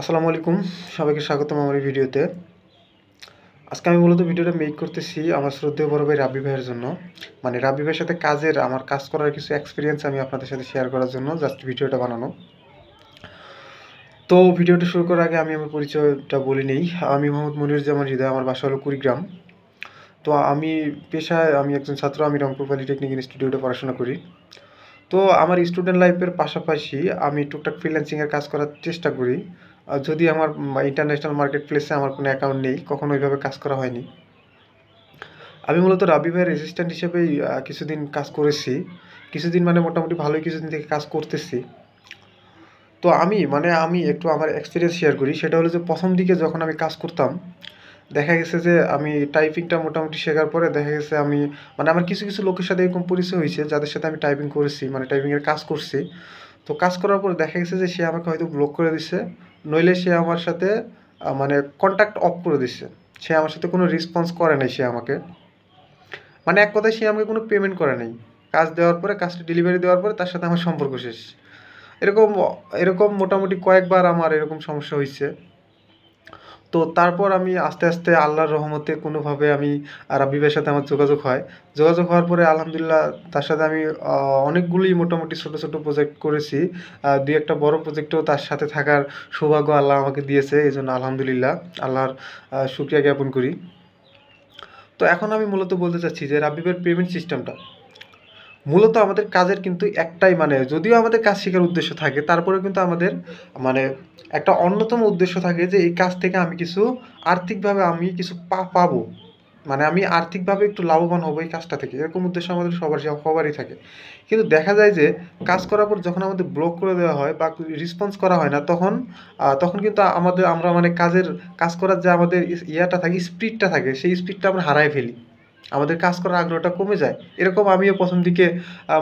আসসালামু আলাইকুম, সবাইকে স্বাগতম আমার এই ভিডিওতে। আজকে আমি মূলত ভিডিওটা মেক করতেছি আমার শ্রদ্ধেয় বড় ভাই রাব্বি ভাইয়ের জন্য। মানে রাব্বি ভাইয়ের সাথে কাজের, আমার কাজ করার কিছু এক্সপিরিয়েন্স আমি আপনাদের সাথে শেয়ার করার জন্য জাস্ট ভিডিওটা বানানো। তো ভিডিওটা শুরু করার আগে আমি আমার পরিচয়টা বলে নিই। আমি মোহাম্মদ মনিরুজ্জামান হৃদয়, আমার বাসা হলো কুড়িগ্রাম। তো আমি পেশায় আমি একজন ছাত্র, আমি রংপুর পলিটেকনিক ইনস্টিটিউটে পড়াশোনা করি। তো আমার স্টুডেন্ট লাইফের পাশাপাশি আমি টুকটাক ফ্রিল্যান্সিংয়ের কাজ করার চেষ্টা করি। যদি আমার ইন্টারন্যাশনাল মার্কেট প্লেসে আমার কোনো অ্যাকাউন্ট নেই, কখনো ওইভাবে কাজ করা হয়নি। আমি মূলত রাবি ভাইয়ের রেজিস্ট্যান্ট হিসেবেই কিছুদিন কাজ করেছি। কিছুদিন মানে মোটামুটি ভালোই কিছুদিন থেকে কাজ করতেছি। তো আমি মানে আমি একটু আমার এক্সপিরিয়েন্স শেয়ার করি, সেটা হলো যে প্রথম দিকে যখন আমি কাজ করতাম, দেখা গেছে যে আমি টাইপিংটা মোটামুটি শেখার পরে দেখা গেছে আমি মানে আমার কিছু কিছু লোকের সাথে এরকম পরিচয় হয়েছে, যাদের সাথে আমি টাইপিং করেছি মানে টাইপিংয়ের কাজ করছি। তো কাজ করার পর দেখা গেছে যে সে আমাকে হয়তো ব্লক করে দিছে নইলে সে আমার সাথে মানে কন্ট্যাক্ট অফ করে দিচ্ছে। সে আমার সাথে কোনো রেসপন্স করে নাই সে আমাকে। মানে এক কথায় সে আমাকে কোনো পেমেন্ট করে নাই। কাজ দেওয়ার পরে, কাজটা ডেলিভারি দেওয়ার পরে তার সাথে আমার সম্পর্ক শেষ। এরকম এরকম মোটামুটি কয়েকবার আমার এরকম সমস্যা হয়েছে তো তারপর আমি আস্তে আস্তে আল্লাহর রহমতে কোনোভাবে আমি আর রাব্বিবের সাথে আমার যোগাযোগ হয়। যোগাযোগ হওয়ার পরে আলহামদুলিল্লাহ তার সাথে আমি অনেকগুলি মোটামুটি ছোট ছোট প্রজেক্ট করেছি। দুই একটা বড় প্রজেক্টেও তার সাথে থাকার সৌভাগ্য আল্লাহ আমাকে দিয়েছে এই জন্য আলহামদুলিল্লাহ আল্লাহর শুকরিয়া জ্ঞাপন করি। তো এখন আমি মূলত বলতে চাচ্ছি যে রাব্বিবের পেমেন্ট সিস্টেমটা মূলত আমাদের কাজের কিন্তু একটাই মানে যদিও আমাদের কাজ শেখার উদ্দেশ্য থাকে, তারপরেও কিন্তু আমাদের মানে একটা অন্যতম উদ্দেশ্য থাকে যে এই কাজ থেকে আমি কিছু আর্থিকভাবে আমি কিছু পা পাবো। মানে আমি আর্থিকভাবে একটু লাভবান হব এই কাজটা থেকে। এরকম উদ্দেশ্য আমাদের সবার, সবারই থাকে। কিন্তু দেখা যায় যে কাজ করার পর যখন আমাদের ব্লক করে দেওয়া হয় বা রেসপন্স করা হয় না, তখন তখন কিন্তু আমাদের, আমরা মানে কাজের, কাজ করার যে আমাদের ইয়াটা থাকে স্পিডটা থাকে, সেই স্পিডটা আমরা হারায় ফেলি। আমাদের কাজ করার আগ্রহটা কমে যায়। এরকম আমিও প্রথম দিকে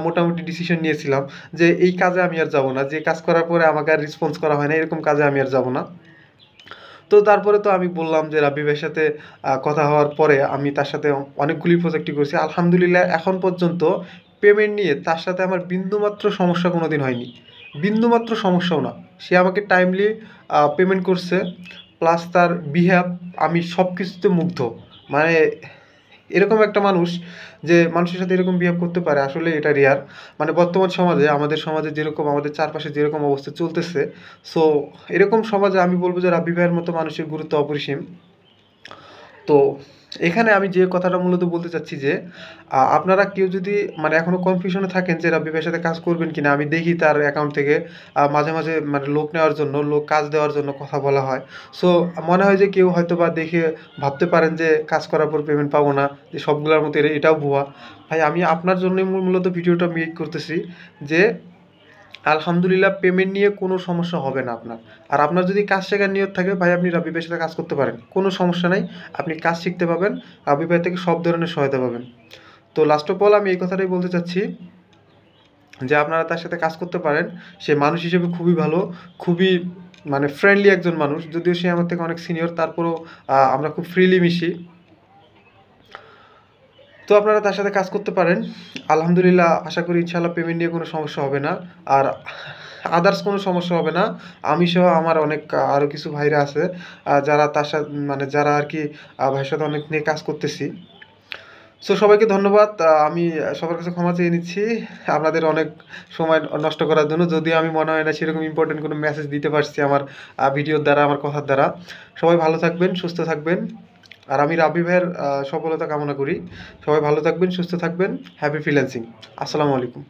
মোটামুটি ডিসিশন নিয়েছিলাম যে এই কাজে আমি আর যাব না, যে কাজ করার পরে আমাকে আর রেসপন্স করা হয় না, এরকম কাজে আমি আর যাব না। তো তারপরে তো আমি বললাম যে রাবিবের সাথে কথা হওয়ার পরে আমি তার সাথে অনেকগুলি প্রজেক্টই করেছি। আলহামদুলিল্লাহ এখন পর্যন্ত পেমেন্ট নিয়ে তার সাথে আমার বিন্দুমাত্র সমস্যা কোনো দিন হয়নি। বিন্দুমাত্র সমস্যাও না। সে আমাকে টাইমলি পেমেন্ট করছে প্লাস তার বিহেভ আমি সব কিছুতে মুগ্ধ। মানে এরকম একটা মানুষ যে মানুষের সাথে এরকম বিহেভ করতে পারে, আসলে এটা রেয়ার মানে বর্তমান সমাজে, আমাদের সমাজে যেরকম, আমাদের চারপাশে যেরকম অবস্থা চলতেছে সো এরকম সমাজে আমি বলব যে রাব্বি ভাইয়ের মতো মানুষের গুরুত্ব অপরিসীম। তো এখানে আমি যে কথাটা মূলত বলতে চাচ্ছি যে আপনারা কেউ যদি মানে এখনও কনফিউশনে থাকেন যে রাব্বি ভাইয়ের সাথে কাজ করবেন কিনা, আমি দেখি তার অ্যাকাউন্ট থেকে মাঝে মাঝে মানে লোক নেওয়ার জন্য, লোক কাজ দেওয়ার জন্য কথা বলা হয়। সো মনে হয় যে কেউ হয়তো বা দেখে ভাবতে পারেন যে কাজ করার পর পেমেন্ট পাবো না, যে সবগুলোর মতো এটাও ভুয়া। ভাই, আমি আপনার জন্যই মূল- মূলত ভিডিওটা মেক করতেছি যে আলহামদুলিল্লাহ পেমেন্ট নিয়ে কোনো সমস্যা হবে না আপনার। আর আপনার যদি কাজ শেখার নিয়ত থাকে, ভাই, আপনি রাবি ভাইয়ের সাথে কাজ করতে পারেন। কোনো সমস্যা নাই, আপনি কাজ শিখতে পাবেন, রাবি ভাই থেকে সব ধরনের সহায়তা পাবেন। তো লাস্ট অফ অল আমি এই কথাটাই বলতে চাচ্ছি যে আপনারা তার সাথে কাজ করতে পারেন। সে মানুষ হিসেবে খুবই ভালো, খুবই মানে ফ্রেন্ডলি একজন মানুষ। যদিও সে আমার থেকে অনেক সিনিয়র তারপরেও আমরা খুব ফ্রিলি মিশি। তো আপনারা তার সাথে কাজ করতে পারেন। আলহামদুলিল্লাহ, আশা করি ইনশাল্লাহ পেমেন্ট নিয়ে কোনো সমস্যা হবে না। আর আদার্স কোনো সমস্যা হবে না। আমি সহ আমার অনেক আরও কিছু ভাইরা আছে যারা তার সাথে মানে যারা আর কি ভাইয়ের সাথে অনেক নিয়ে কাজ করতেছি। সো সবাইকে ধন্যবাদ। আমি সবার কাছে ক্ষমা চেয়ে নিচ্ছি। আপনাদের অনেক সময় নষ্ট করার জন্য। যদি আমি মনে হয় না সেরকম ইম্পর্টেন্ট কোনো মেসেজ দিতে পারছি আমার ভিডিওর দ্বারা, আমার কথার দ্বারা। সবাই ভালো থাকবেন, সুস্থ থাকবেন। আর আমি রাবি ভাইয়ের সফলতা কামনা করি। সবাই ভালো থাকবেন, সুস্থ থাকবেন। হ্যাপি ফ্রিল্যান্সিং আসসালামু আলাইকুম।